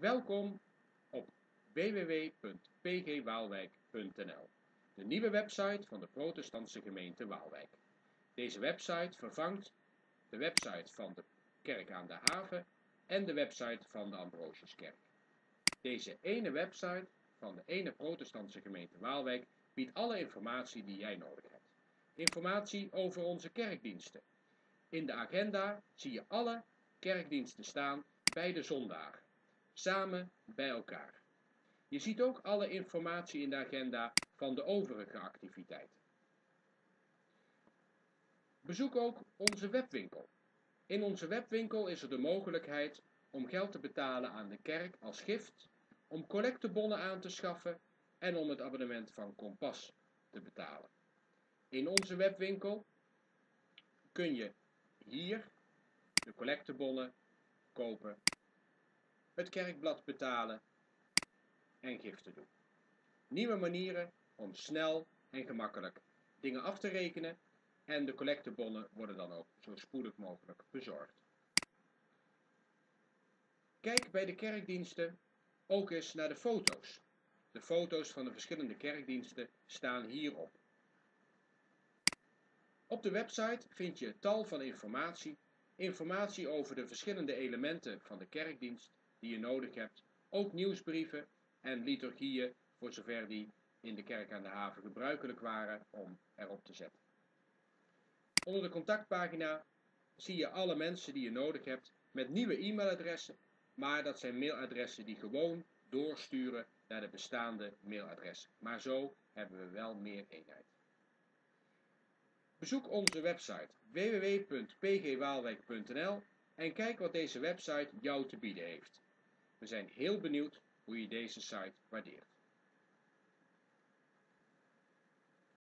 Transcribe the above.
Welkom op www.pgwaalwijk.nl, de nieuwe website van de protestantse gemeente Waalwijk. Deze website vervangt de website van de Kerk aan de Haven en de website van de Ambrosiuskerk. Deze ene website van de ene protestantse gemeente Waalwijk biedt alle informatie die jij nodig hebt. Informatie over onze kerkdiensten. In de agenda zie je alle kerkdiensten staan bij de zondagen, samen bij elkaar. Je ziet ook alle informatie in de agenda van de overige activiteiten. Bezoek ook onze webwinkel. In onze webwinkel is er de mogelijkheid om geld te betalen aan de kerk als gift, om collectebonnen aan te schaffen en om het abonnement van Kompas te betalen. In onze webwinkel kun je hier de collectebonnen kopen, het kerkblad betalen en giften doen. Nieuwe manieren om snel en gemakkelijk dingen af te rekenen en de collectebonnen worden dan ook zo spoedig mogelijk bezorgd. Kijk bij de kerkdiensten ook eens naar de foto's. De foto's van de verschillende kerkdiensten staan hierop. Op de website vind je tal van informatie, informatie over de verschillende elementen van de kerkdienst die je nodig hebt, ook nieuwsbrieven en liturgieën voor zover die in de kerk aan de haven gebruikelijk waren om erop te zetten. Onder de contactpagina zie je alle mensen die je nodig hebt met nieuwe e-mailadressen, maar dat zijn mailadressen die gewoon doorsturen naar de bestaande mailadres. Maar zo hebben we wel meer eenheid. Bezoek onze website www.pgwaalwijk.nl en kijk wat deze website jou te bieden heeft. We zijn heel benieuwd hoe je deze site waardeert.